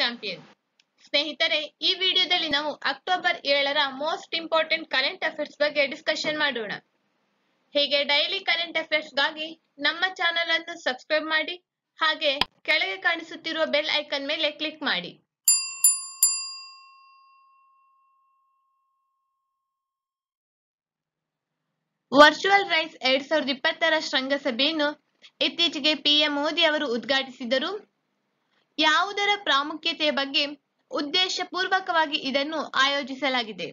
Champion ಸ್ನೇಹಿತರೆ, ಈ ವಿಡಿಯೋದಲ್ಲಿ ನಾವು ಅಕ್ಟೋಬರ್ ಏಳರ ಮೋಸ್ಟ್ ಇಂಪಾರ್ಟೆಂಟ್ ಕರೆಂಟ್ ಅಫೇರ್ಸ್ ಬಗ್ಗೆ ಡಿಸ್ಕಷನ್ ಮಾಡೋಣ. ಹೀಗೆ ಡೈಲಿ ಕರೆಂಟ್ ಅಫೇರ್ಸ್ಗಾಗಿ ನಮ್ಮ ಚಾನೆಲ್ ಅನ್ನು ಸಬ್ಸ್ಕ್ರೈಬ್ ಮಾಡಿ, ಹಾಗೆ ಕೆಳಗೆ ಕಾಣಿಸುತ್ತಿರುವ ಬೆಲ್ ಐಕನ್ ಮೇಲೆ ಕ್ಲಿಕ್ ಮಾಡಿ. ವರ್ಚುವಲ್ ರೈಸ್ ಎರಡ್ ಸಾವಿರದ ಇಪ್ಪತ್ತರ ಶೃಂಗಸಭೆಯನ್ನು ಇತ್ತೀಚೆಗೆ ಪಿಎಂ ಮೋದಿ ಅವರು ಉದ್ಘಾಟಿಸಿದರು. ಯಾವುದರ ಪ್ರಾಮುಖ್ಯತೆಯ ಬಗ್ಗೆ ಉದ್ದೇಶಪೂರ್ವಕವಾಗಿ ಇದನ್ನು ಆಯೋಜಿಸಲಾಗಿದೆ.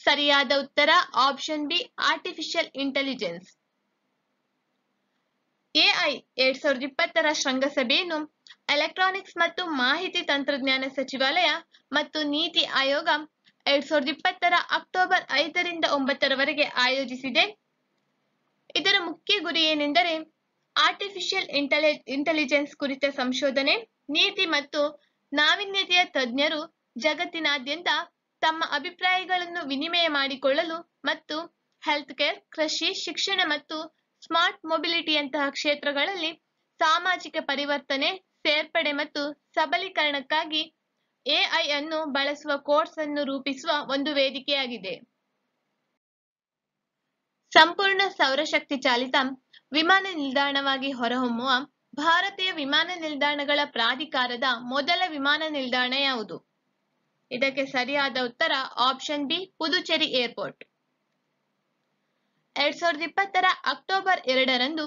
ಸರಿಯಾದ ಉತ್ತರ option B artificial intelligence AI ಎರಡ್ ಸಾವಿರದ ಇಪ್ಪತ್ತರ ಶೃಂಗಸಭೆಯನ್ನು ಎಲೆಕ್ಟ್ರಾನಿಕ್ಸ್ ಮತ್ತು ಮಾಹಿತಿ ತಂತ್ರಜ್ಞಾನ ಸಚಿವಾಲಯ ಮತ್ತು ನೀತಿ ಆಯೋಗ ಎರಡ್ ಸಾವಿರದ ಇಪ್ಪತ್ತರ ಅಕ್ಟೋಬರ್ ಐದರಿಂದ ಒಂಬತ್ತರವರೆಗೆ ಆಯೋಜಿಸಿದೆ. ಇದರ ಮುಖ್ಯ ಗುರಿ ಏನೆಂದರೆ ಆರ್ಟಿಫಿಷಿಯಲ್ ಇಂಟೆಲಿ ಇಂಟೆಲಿಜೆನ್ಸ್ ಕುರಿತ ಸಂಶೋಧನೆ, ನೀತಿ ಮತ್ತು ನಾವೀನ್ಯತೆಯ ತಜ್ಞರು ಜಗತ್ತಿನಾದ್ಯಂತ ತಮ್ಮ ಅಭಿಪ್ರಾಯಗಳನ್ನು ವಿನಿಮಯ ಮಾಡಿಕೊಳ್ಳಲು ಮತ್ತು ಹೆಲ್ತ್ ಕೇರ್ ಕೃಷಿ, ಶಿಕ್ಷಣ ಮತ್ತು ಸ್ಮಾರ್ಟ್ ಮೊಬಿಲಿಟಿಯಂತಹ ಕ್ಷೇತ್ರಗಳಲ್ಲಿ ಸಾಮಾಜಿಕ ಪರಿವರ್ತನೆ, ಸೇರ್ಪಡೆ ಮತ್ತು ಸಬಲೀಕರಣಕ್ಕಾಗಿ ಎಐ ಅನ್ನು ಬಳಸುವ ಕೋರ್ಸ್ ಅನ್ನು ರೂಪಿಸುವ ಒಂದು ವೇದಿಕೆಯಾಗಿದೆ. ಸಂಪೂರ್ಣ ಸೌರಶಕ್ತಿ ಚಾಲಿತ ವಿಮಾನ ನಿಲ್ದಾಣವಾಗಿ ಹೊರಹೊಮ್ಮುವ ಭಾರತೀಯ ವಿಮಾನ ನಿಲ್ದಾಣಗಳ ಪ್ರಾಧಿಕಾರದ ಮೊದಲ ವಿಮಾನ ನಿಲ್ದಾಣ ಯಾವುದು? ಇದಕ್ಕೆ ಸರಿಯಾದ ಉತ್ತರ ಆಪ್ಷನ್ ಬಿ ಪುದುಚೇರಿ ಏರ್ಪೋರ್ಟ್ ಎರಡ್ ಸಾವಿರದ ಇಪ್ಪತ್ತರ ಅಕ್ಟೋಬರ್ ಎರಡರಂದು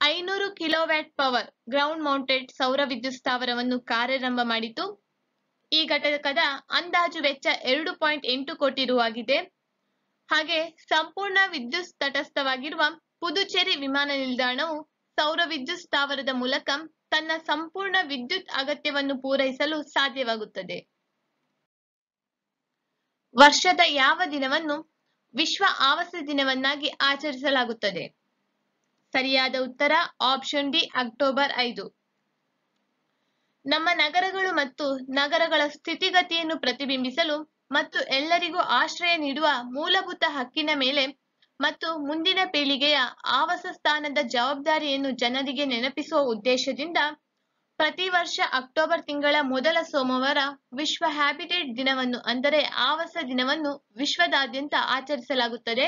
ಐನೂರು ಕಿಲೋವ್ಯಾಟ್ ಪವರ್ ಗ್ರೌಂಡ್ ಮೌಂಟೆಡ್ ಸೌರ ವಿದ್ಯುತ್ ಸ್ಥಾವರವನ್ನು ಕಾರ್ಯಾರಂಭ ಮಾಡಿತು. ಈ ಘಟಕದ ಅಂದಾಜು ವೆಚ್ಚ ಎರಡು ಪಾಯಿಂಟ್ ಎಂಟು ಕೋಟಿ ರು ಆಗಿದೆ. ಹಾಗೆ ಸಂಪೂರ್ಣ ವಿದ್ಯುತ್ ತಟಸ್ಥವಾಗಿರುವ ಪುದುಚೇರಿ ವಿಮಾನ ನಿಲ್ದಾಣವು ಸೌರ ವಿದ್ಯುತ್ ಸ್ಥಾವರದ ಮೂಲಕ ತನ್ನ ಸಂಪೂರ್ಣ ವಿದ್ಯುತ್ ಅಗತ್ಯವನ್ನು ಪೂರೈಸಲು ಸಾಧ್ಯವಾಗುತ್ತದೆ. ವರ್ಷದ ಯಾವ ದಿನವನ್ನು ವಿಶ್ವ ಆವಾಸ ದಿನವನ್ನಾಗಿ ಆಚರಿಸಲಾಗುತ್ತದೆ? ಸರಿಯಾದ ಉತ್ತರ ಆಪ್ಷನ್ ಡಿ, ಅಕ್ಟೋಬರ್ ಐದು. ನಮ್ಮ ನಗರಗಳು ಮತ್ತು ನಗರಗಳ ಸ್ಥಿತಿಗತಿಯನ್ನು ಪ್ರತಿಬಿಂಬಿಸಲು ಮತ್ತು ಎಲ್ಲರಿಗೂ ಆಶ್ರಯ ನೀಡುವ ಮೂಲಭೂತ ಹಕ್ಕಿನ ಮೇಲೆ ಮತ್ತು ಮುಂದಿನ ಪೀಳಿಗೆಯ ಆವಾಸ ಸ್ಥಾನದ ಜವಾಬ್ದಾರಿಯನ್ನು ಜನರಿಗೆ ನೆನಪಿಸುವ ಉದ್ದೇಶದಿಂದ ಪ್ರತಿ ವರ್ಷ ಅಕ್ಟೋಬರ್ ತಿಂಗಳ ಮೊದಲ ಸೋಮವಾರ ವಿಶ್ವ ಹ್ಯಾಬಿಟೇಟ್ ದಿನವನ್ನು, ಅಂದರೆ ಆವಾಸ ದಿನವನ್ನು ವಿಶ್ವದಾದ್ಯಂತ ಆಚರಿಸಲಾಗುತ್ತದೆ.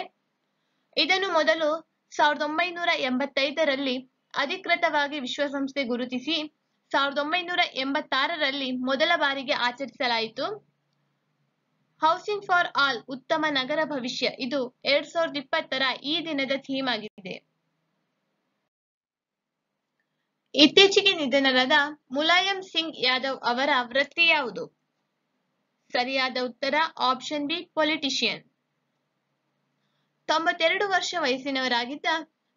ಇದನ್ನು ಮೊದಲು ಸಾವಿರದ ಒಂಬೈನೂರ ಎಂಬತ್ತೈದರಲ್ಲಿ ಅಧಿಕೃತವಾಗಿ ವಿಶ್ವಸಂಸ್ಥೆ ಗುರುತಿಸಿ, ಸಾವಿರದ ಒಂಬೈನೂರ ಎಂಬತ್ತಾರರಲ್ಲಿ ಮೊದಲ ಬಾರಿಗೆ ಆಚರಿಸಲಾಯಿತು. ಹೌಸಿಂಗ್ ಫಾರ್ ಆಲ್ ಉತ್ತಮ ನಗರ ಭವಿಷ್ಯ. ಇದು ಎರಡ್ ಸಾವಿರದ ಇಪ್ಪತ್ತರ ಈ ದಿನದ ಥೀಮ್ ಆಗಿದೆ. ಇತ್ತೀಚೆಗೆ ನಿಧನರಾದ ಮುಲಾಯಂ ಸಿಂಗ್ ಯಾದವ್ ಅವರ ವೃತ್ತಿ ಯಾವುದು? ಸರಿಯಾದ ಉತ್ತರ ಆಪ್ಷನ್ ಬಿ ಪೊಲಿಟಿಷಿಯನ್ ತೊಂಬತ್ತೆರಡು ವರ್ಷ ವಯಸ್ಸಿನವರಾಗಿದ್ದ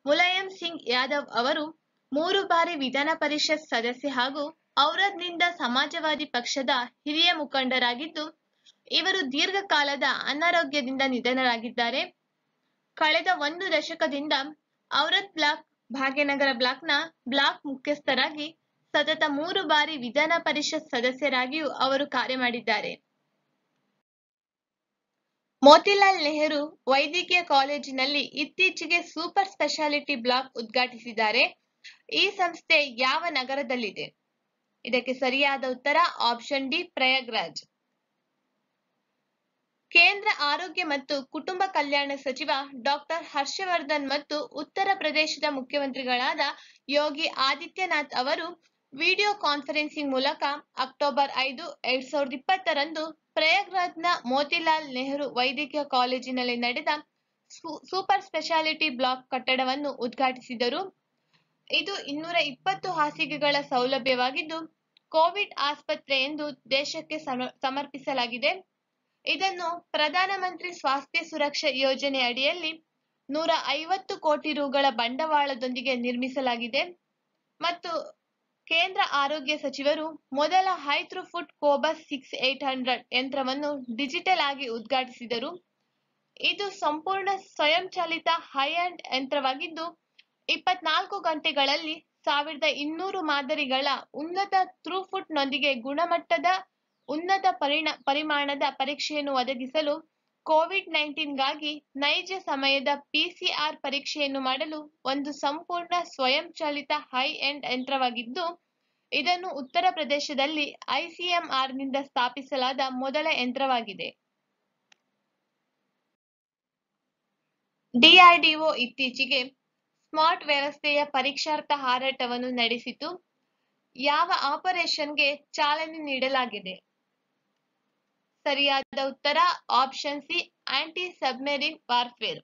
ಮುಲಾಯಂ ಸಿಂಗ್ ಯಾದವ್ ಅವರು ಮೂರು ಬಾರಿ ವಿಧಾನ ಪರಿಷತ್ ಸದಸ್ಯ ಹಾಗೂ ಔರದ್ನಿಂದ ಸಮಾಜವಾದಿ ಪಕ್ಷದ ಹಿರಿಯ ಮುಖಂಡರಾಗಿದ್ದು ಇವರು ದೀರ್ಘಕಾಲದ ಅನಾರೋಗ್ಯದಿಂದ ನಿಧನರಾಗಿದ್ದಾರೆ. ಕಳೆದ ಒಂದು ದಶಕದಿಂದ ಔರತ್ ಬ್ಲಾಕ್, ಭಾಗ್ಯನಗರ ಬ್ಲಾಕ್ನ ಬ್ಲಾಕ್ ಮುಖ್ಯಸ್ಥರಾಗಿ ಸತತ ಮೂರು ಬಾರಿ ವಿಧಾನ ಪರಿಷತ್ ಸದಸ್ಯರಾಗಿಯೂ ಅವರು ಕಾರ್ಯ ಮಾಡಿದ್ದಾರೆ. ಮೋತಿಲಾಲ್ ನೆಹರು ವೈದ್ಯಕೀಯ ಕಾಲೇಜಿನಲ್ಲಿ ಇತ್ತೀಚೆಗೆ ಸೂಪರ್ ಸ್ಪೆಷಾಲಿಟಿ ಬ್ಲಾಕ್ ಉದ್ಘಾಟಿಸಿದ್ದಾರೆ. ಈ ಸಂಸ್ಥೆ ಯಾವ ನಗರದಲ್ಲಿದೆ? ಇದಕ್ಕೆ ಸರಿಯಾದ ಉತ್ತರ ಆಪ್ಷನ್ ಡಿ ಪ್ರಯಾಗ್ರಾಜ್. ಕೇಂದ್ರ ಆರೋಗ್ಯ ಮತ್ತು ಕುಟುಂಬ ಕಲ್ಯಾಣ ಸಚಿವ ಡಾಕ್ಟರ್ ಹರ್ಷವರ್ಧನ್ ಮತ್ತು ಉತ್ತರ ಪ್ರದೇಶದ ಮುಖ್ಯಮಂತ್ರಿಗಳಾದ ಯೋಗಿ ಆದಿತ್ಯನಾಥ್ ಅವರು ವಿಡಿಯೋ ಕಾನ್ಫರೆನ್ಸಿಂಗ್ ಮೂಲಕ ಅಕ್ಟೋಬರ್ ಐದು, ಎರಡ್ ಸಾವಿರದ ಇಪ್ಪತ್ತರಂದು ಪ್ರಯಾಗ್ರಾಜ್ನ ಮೋತಿಲಾಲ್ ನೆಹರು ವೈದ್ಯಕೀಯ ಕಾಲೇಜಿನಲ್ಲಿ ನಡೆದ ಸೂಪರ್ ಸ್ಪೆಷಾಲಿಟಿ ಬ್ಲಾಕ್ ಕಟ್ಟಡವನ್ನು ಉದ್ಘಾಟಿಸಿದರು. ಇದು ಇನ್ನೂರ ಇಪ್ಪತ್ತು ಹಾಸಿಗೆಗಳ ಸೌಲಭ್ಯವಾಗಿದ್ದು, ಕೋವಿಡ್ ಆಸ್ಪತ್ರೆ ಎಂದು ದೇಶಕ್ಕೆ ಸಮರ್ಪಿಸಲಾಗಿದೆ. ಇದನ್ನು ಪ್ರಧಾನಮಂತ್ರಿ ಸ್ವಾಸ್ಥ್ಯ ಸುರಕ್ಷಾ ಯೋಜನೆ ಅಡಿಯಲ್ಲಿ ನೂರ ಐವತ್ತು ಕೋಟಿ ರುಗಳ ಬಂಡವಾಳದೊಂದಿಗೆ ನಿರ್ಮಿಸಲಾಗಿದೆ. ಮತ್ತು ಕೇಂದ್ರ ಆರೋಗ್ಯ ಸಚಿವರು ಮೊದಲ high throughput Cobas six eight hundred ಯಂತ್ರವನ್ನು ಡಿಜಿಟಲ್ ಆಗಿ ಉದ್ಘಾಟಿಸಿದರು. ಇದು ಸಂಪೂರ್ಣ ಸ್ವಯಂಚಾಲಿತ ಹೈ ಅಂಡ್ ಯಂತ್ರವಾಗಿದ್ದು, ಇಪ್ಪತ್ನಾಲ್ಕು ಗಂಟೆಗಳಲ್ಲಿ ಸಾವಿರದ ಇನ್ನೂರು ಮಾದರಿಗಳ ಉನ್ನತ ಥ್ರೂಫುಟ್ ನೊಂದಿಗೆ ಗುಣಮಟ್ಟದ ಉನ್ನತ ಪರಿಣ, ಪರಿಮಾಣದ ಪರೀಕ್ಷೆಯನ್ನು ಒದಗಿಸಲು ಕೋವಿಡ್ ನೈನ್ಟೀನ್ಗಾಗಿ ನೈಜ ಸಮಯದ ಪಿಸಿಆರ್ ಪರೀಕ್ಷೆಯನ್ನು ಮಾಡಲು ಒಂದು ಸಂಪೂರ್ಣ ಸ್ವಯಂಚಾಲಿತ ಹೈ ಎಂಡ್ ಯಂತ್ರವಾಗಿದ್ದು, ಇದನ್ನು ಉತ್ತರ ಪ್ರದೇಶದಲ್ಲಿ ಐಸಿಎಂಆರ್ನಿಂದ ಸ್ಥಾಪಿಸಲಾದ ಮೊದಲ ಯಂತ್ರವಾಗಿದೆ. ಡಿಆರ್ಡಿಒ ಇತ್ತೀಚೆಗೆ ಸ್ಮಾರ್ಟ್ ವ್ಯವಸ್ಥೆಯ ಪರೀಕ್ಷಾರ್ಥ ಹಾರಾಟವನ್ನು ನಡೆಸಿತು. ಯಾವ ಆಪರೇಷನ್ಗೆ ಚಾಲನೆ ನೀಡಲಾಗಿದೆ? ಸರಿಯಾದ ಉತ್ತರ option C anti submarine warfare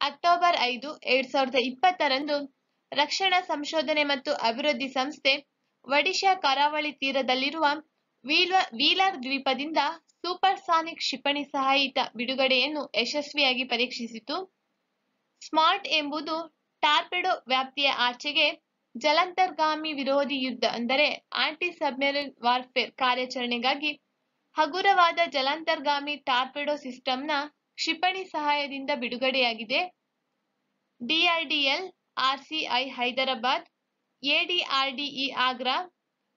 October ಐದು, ಎರಡ್ ಸಾವಿರದ ಇಪ್ಪತ್ತರಂದು ರಕ್ಷಣಾ ಸಂಶೋಧನೆ ಮತ್ತು ಅಭಿವೃದ್ಧಿ ಸಂಸ್ಥೆ ಒಡಿಶಾ ಕರಾವಳಿ ತೀರದಲ್ಲಿರುವ ವೀಲ್ವ, ವೀಲರ್ ದ್ವೀಪದಿಂದ ಸೂಪರ್ಸಾನಿಕ್ ಕ್ಷಿಪಣಿ ಸಹಾಯಿತ ಬಿಡುಗಡೆಯನ್ನು ಯಶಸ್ವಿಯಾಗಿ ಪರೀಕ್ಷಿಸಿತು. ಸ್ಮಾರ್ಟ್ ಎಂಬುದು ಟಾರ್ಪೆಡೋ ವ್ಯಾಪ್ತಿಯ ಆಚೆಗೆ ಜಲಾಂತರ್ಗಾಮಿ ವಿರೋಧಿ ಯುದ್ಧ ಅಂದರೆ ಆಂಟಿ ಸಬ್ಮೆರಿನ್ ವಾರ್ಫೇರ್ ಕಾರ್ಯಾಚರಣೆಗಾಗಿ ಹಗುರವಾದ ಜಲಾಂತರ್ಗಾಮಿ ಟಾರ್ಪೆಡೋ ಸಿಸ್ಟಂನ ಕ್ಷಿಪಣಿ ಸಹಾಯದಿಂದ ಬಿಡುಗಡೆಯಾಗಿದೆ. DRDL, RCI Hyderabad, ADRDE Agra,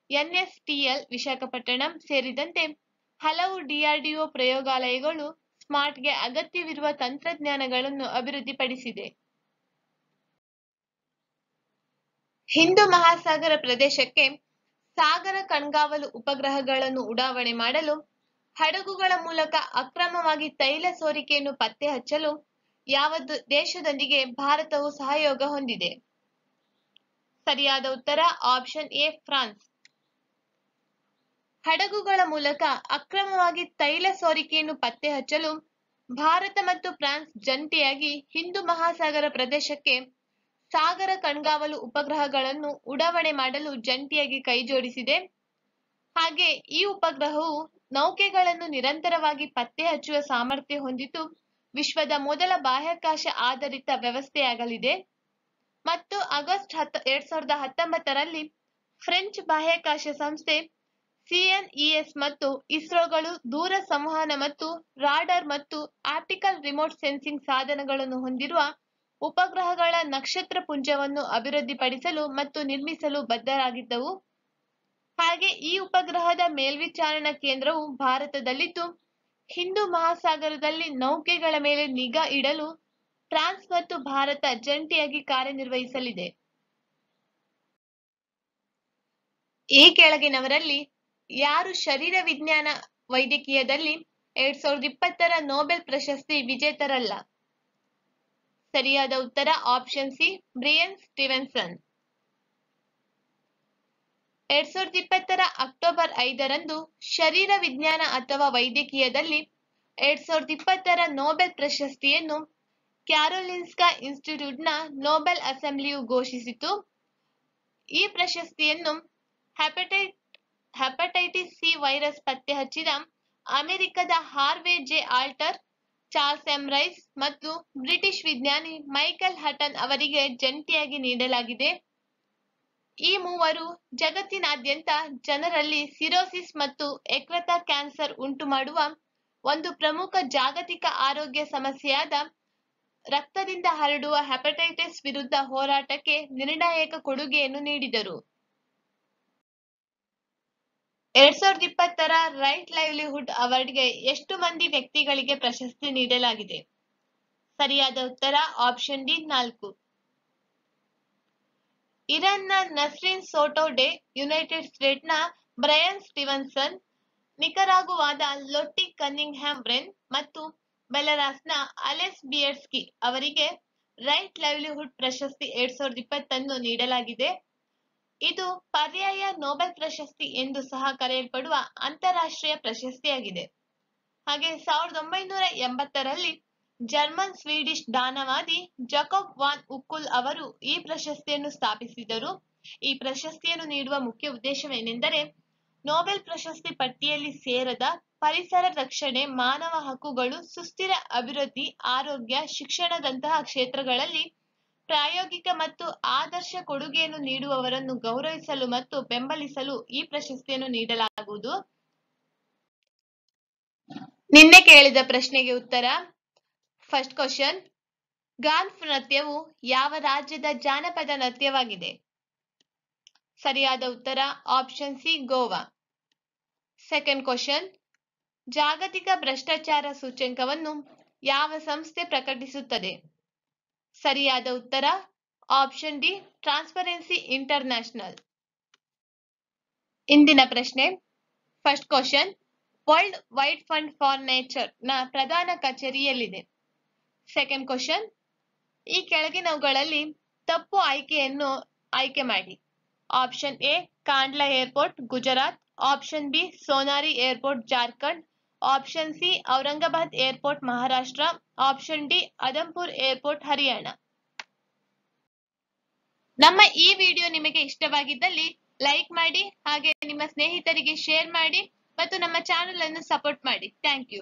NSTL Visakhapatnam ಸೇರಿದಂತೆ ಹಲವು ಡಿಆರ್ಡಿಒ ಪ್ರಯೋಗಾಲಯಗಳು ಸ್ಮಾರ್ಟ್ಗೆ ಅಗತ್ಯವಿರುವ ತಂತ್ರಜ್ಞಾನಗಳನ್ನು ಅಭಿವೃದ್ಧಿಪಡಿಸಿದೆ. ಹಿಂದೂ ಮಹಾಸಾಗರ ಪ್ರದೇಶಕ್ಕೆ ಸಾಗರ ಕಣ್ಗಾವಲು ಉಪಗ್ರಹಗಳನ್ನು ಉಡಾವಣೆ ಮಾಡಲು, ಹಡಗುಗಳ ಮೂಲಕ ಅಕ್ರಮವಾಗಿ ತೈಲ ಸೋರಿಕೆಯನ್ನು ಪತ್ತೆ ಹಚ್ಚಲು ಯಾವ ದೇಶದೊಂದಿಗೆ ಭಾರತವು ಸಹಯೋಗ ಹೊಂದಿದೆ? ಸರಿಯಾದ ಉತ್ತರ ಆಪ್ಷನ್ ಎ ಫ್ರಾನ್ಸ್ ಹಡಗುಗಳ ಮೂಲಕ ಅಕ್ರಮವಾಗಿ ತೈಲ ಸೋರಿಕೆಯನ್ನು ಪತ್ತೆ ಹಚ್ಚಲು, ಭಾರತ ಮತ್ತು ಫ್ರಾನ್ಸ್ ಜಂಟಿಯಾಗಿ ಹಿಂದೂ ಮಹಾಸಾಗರ ಪ್ರದೇಶಕ್ಕೆ ಸಾಗರ ಕಣ್ಗಾವಲು ಉಪಗ್ರಹಗಳನ್ನು ಉಡಾವಣೆ ಮಾಡಲು ಜಂಟಿಯಾಗಿ ಕೈಜೋಡಿಸಿದೆ ಹಾಗೆ ಈ ಉಪಗ್ರಹವು ನೌಕೆಗಳನ್ನು ನಿರಂತರವಾಗಿ ಪತ್ತೆ ಹಚ್ಚುವ ಸಾಮರ್ಥ್ಯ ಹೊಂದಿದ್ದು ವಿಶ್ವದ ಮೊದಲ ಬಾಹ್ಯಾಕಾಶ ಆಧಾರಿತ ವ್ಯವಸ್ಥೆಯಾಗಲಿದೆ. ಮತ್ತು ಆಗಸ್ಟ್ ಹತ್ತು, ಎರಡ್ ಸಾವಿರದ ಹತ್ತೊಂಬತ್ತರಲ್ಲಿ ಫ್ರೆಂಚ್ ಬಾಹ್ಯಾಕಾಶ ಸಂಸ್ಥೆ ಸಿಎನ್ಇಎಸ್ ಮತ್ತು ಇಸ್ರೋಗಳು ದೂರ ಸಂವಹನ ಮತ್ತು ರಾಡಾರ್ ಮತ್ತು ಆಪ್ಟಿಕಲ್ ರಿಮೋಟ್ ಸೆನ್ಸಿಂಗ್ ಸಾಧನಗಳನ್ನು ಹೊಂದಿರುವ ಉಪಗ್ರಹಗಳ ನಕ್ಷತ್ರ ಪುಂಜವನ್ನು ಅಭಿವೃದ್ಧಿಪಡಿಸಲು ಮತ್ತು ನಿರ್ಮಿಸಲು ಬದ್ಧರಾಗಿದ್ದವು. ಹಾಗೆ ಈ ಉಪಗ್ರಹದ ಮೇಲ್ವಿಚಾರಣಾ ಕೇಂದ್ರವು ಭಾರತದಲ್ಲಿದ್ದು, ಹಿಂದೂ ಮಹಾಸಾಗರದಲ್ಲಿ ನೌಕೆಗಳ ಮೇಲೆ ನಿಗಾ ಇಡಲು ಫ್ರಾನ್ಸ್ ಮತ್ತು ಭಾರತ ಜಂಟಿಯಾಗಿ ಕಾರ್ಯನಿರ್ವಹಿಸಲಿದೆ. ಈ ಕೆಳಗಿನವರಲ್ಲಿ ಯಾರು ಶರೀರ ವಿಜ್ಞಾನ ವೈದ್ಯಕೀಯದಲ್ಲಿ ಎರಡ್ ಸಾವಿರದ ಇಪ್ಪತ್ತರ ನೊಬೆಲ್ ಪ್ರಶಸ್ತಿ ವಿಜೇತರಲ್ಲ. ಸರಿಯಾದ ಉತ್ತರ ಆಪ್ಷನ್ ಸಿ, ಬ್ರಿಯನ್ ಸ್ಟಿವೆನ್ಸನ್. ಎರಡ್ ಸಾವಿರದ ಇಪ್ಪತ್ತರ ಅಕ್ಟೋಬರ್ ಐದರಂದು ಶರೀರ ವಿಜ್ಞಾನ ಅಥವಾ ವೈದ್ಯಕೀಯದಲ್ಲಿ ಎರಡ್ ಸಾವಿರದ ಇಪ್ಪತ್ತರ ನೋಬೆಲ್ ಪ್ರಶಸ್ತಿಯನ್ನು ಕ್ಯಾರೋಲಿನ್ಸ್ಕಾ ಇನ್ಸ್ಟಿಟ್ಯೂಟ್ನ ನೋಬೆಲ್ ಅಸೆಂಬ್ಲಿಯು ಘೋಷಿಸಿತು. ಈ ಪ್ರಶಸ್ತಿಯನ್ನು ಹೆಪಟೈಟ್, ಹೆಪಟೈಟಿಸ್ ಸಿ ವೈರಸ್ ಪತ್ತೆ ಹಚ್ಚಿದ ಅಮೆರಿಕದ Harvey J Alter Charles M Rice ಮತ್ತು ಬ್ರಿಟಿಷ್ ವಿಜ್ಞಾನಿ ಮೈಕೆಲ್ ಹಟನ್ ಅವರಿಗೆ ಜಂಟಿಯಾಗಿ ನೀಡಲಾಗಿದೆ. ಈ ಮೂವರು ಜಗತ್ತಿನಾದ್ಯಂತ ಜನರಲ್ಲಿ ಸಿರೋಸಿಸ್ ಮತ್ತು ಯಕೃತ ಕ್ಯಾನ್ಸರ್ ಉಂಟುಮಾಡುವ ಒಂದು ಪ್ರಮುಖ ಜಾಗತಿಕ ಆರೋಗ್ಯ ಸಮಸ್ಯೆಯಾದ ರಕ್ತದಿಂದ ಹರಡುವ ಹೆಪಟೈಟಿಸ್ ವಿರುದ್ಧ ಹೋರಾಟಕ್ಕೆ ನಿರ್ಣಾಯಕ ಕೊಡುಗೆಯನ್ನು ನೀಡಿದರು. ಎರಡ್ ಸಾವಿರದ ಇಪ್ಪತ್ತರ ರೈಟ್ ಲೈವ್ಲಿಹುಡ್ ಅವಾರ್ಡ್ಗೆ ಎಷ್ಟು ಮಂದಿ ವ್ಯಕ್ತಿಗಳಿಗೆ ಪ್ರಶಸ್ತಿ ನೀಡಲಾಗಿದೆ? ಸರಿಯಾದ ಉತ್ತರ, ಆಪ್ಷನ್ ಡಿ ನಾಲ್ಕು. ಇರಾನ್ನ ನಸ್ರಿನ್ ಸೋಟೋಡೆ, ಯುನೈಟೆಡ್ ಸ್ಟೇಟ್ನ ಬ್ರಯನ್ ಸ್ಟಿವನ್ಸನ್ ನಿಕರಾಗುವಾದ ಲೊಟ್ಟಿ ಕನ್ನಿಂಗ್ಹ್ಯಾಮ್ ಬ್ರೆನ್ ಮತ್ತು ಬೆಲರಾಸ್ನ ಅಲೆಸ್ ಬಿಯರ್ಸ್ಕಿ ಅವರಿಗೆ ರೈಟ್ ಲೈವ್ಲಿಹುಡ್ ಪ್ರಶಸ್ತಿ ಎರಡ್ ಸಾವಿರದ ಇಪ್ಪತ್ತನ್ನು ನೀಡಲಾಗಿದೆ. ಇದು ಪರ್ಯಾಯ ನೋಬೆಲ್ ಪ್ರಶಸ್ತಿ ಎಂದು ಸಹ ಕರೆಯಲ್ಪಡುವ ಅಂತಾರಾಷ್ಟ್ರೀಯ ಪ್ರಶಸ್ತಿಯಾಗಿದೆ. ಹಾಗೆ ಸಾವಿರದ ಒಂಬೈನೂರ ಎಂಬತ್ತರಲ್ಲಿ ಜರ್ಮನ್ ಸ್ವೀಡಿಷ್ ದಾನವಾದಿ ಜಕೋಬ್ ವಾನ್ ಉಕ್ಕುಲ್ ಅವರು ಈ ಪ್ರಶಸ್ತಿಯನ್ನು ಸ್ಥಾಪಿಸಿದರು. ಈ ಪ್ರಶಸ್ತಿಯನ್ನು ನೀಡುವ ಮುಖ್ಯ ಉದ್ದೇಶವೇನೆಂದರೆ, ನೊಬೆಲ್ ಪ್ರಶಸ್ತಿ ಪಟ್ಟಿಯಲ್ಲಿ ಸೇರದ ಪರಿಸರ ರಕ್ಷಣೆ, ಮಾನವ ಹಕ್ಕುಗಳು, ಸುಸ್ಥಿರ ಅಭಿವೃದ್ಧಿ, ಆರೋಗ್ಯ, ಶಿಕ್ಷಣದಂತಹ ಕ್ಷೇತ್ರಗಳಲ್ಲಿ ಪ್ರಾಯೋಗಿಕ ಮತ್ತು ಆದರ್ಶ ಕೊಡುಗೆಯನ್ನು ನೀಡುವವರನ್ನು ಗೌರವಿಸಲು ಮತ್ತು ಬೆಂಬಲಿಸಲು ಈ ಪ್ರಶಸ್ತಿಯನ್ನು ನೀಡಲಾಗುವುದು. ನಿನ್ನೆ ಕೇಳಿದ ಪ್ರಶ್ನೆಗೆ ಉತ್ತರ ಫಸ್ಟ್ ಕ್ವಶನ್ ಗಾನ್ಫ್ ನೃತ್ಯವು ಯಾವ ರಾಜ್ಯದ ಜಾನಪದ ನೃತ್ಯವಾಗಿದೆ? ಸರಿಯಾದ ಉತ್ತರ option C Goa. Second question ಜಾಗತಿಕ ಭ್ರಷ್ಟಾಚಾರ ಸೂಚ್ಯಂಕವನ್ನು ಯಾವ ಸಂಸ್ಥೆ ಪ್ರಕಟಿಸುತ್ತದೆ? ಸರಿಯಾದ ಉತ್ತರ? ಆಪ್ಷನ್ ಡಿ ಟ್ರಾನ್ಸ್ಪರೆನ್ಸಿ ಇಂಟರ್ನ್ಯಾಷನಲ್ ಇಂದಿನ ಪ್ರಶ್ನೆ first question World Wide Fund for ನೇಚರ್ನ ಪ್ರಧಾನ ಕಚೇರಿಯಲ್ಲಿದೆ. ಸೆಕೆಂಡ್ ಕ್ವಶನ್ ಈ ಕೆಳಗಿನವುಗಳಲ್ಲಿ ತಪ್ಪು ಆಯ್ಕೆಯನ್ನು ಆಯ್ಕೆ ಮಾಡಿ. Option A Kandla airport Gujarat option B Sonari airport Jharkhand option C Aurangabad airport Maharashtra option D Adampur airport Haryana ನಮ್ಮ ಈ ವಿಡಿಯೋ ನಿಮಗೆ ಇಷ್ಟವಾಗಿದ್ದಲ್ಲಿ ಲೈಕ್ ಮಾಡಿ, ಹಾಗೆ ನಿಮ್ಮ ಸ್ನೇಹಿತರಿಗೆ ಶೇರ್ ಮಾಡಿ, ಮತ್ತು ನಮ್ಮ ಚಾನೆಲ್ ಅನ್ನು ಸಪೋರ್ಟ್ ಮಾಡಿ. Thank you